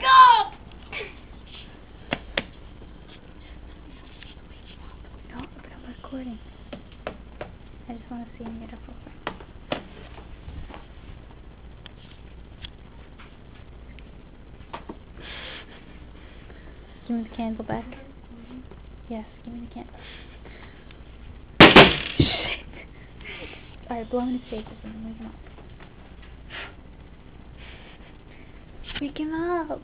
Wake up! No, but I'm recording. I just want to see him get up real quick. Give me the candle back. Yes, give me the candle. Alright, blow in his face and then wake him up. Him up!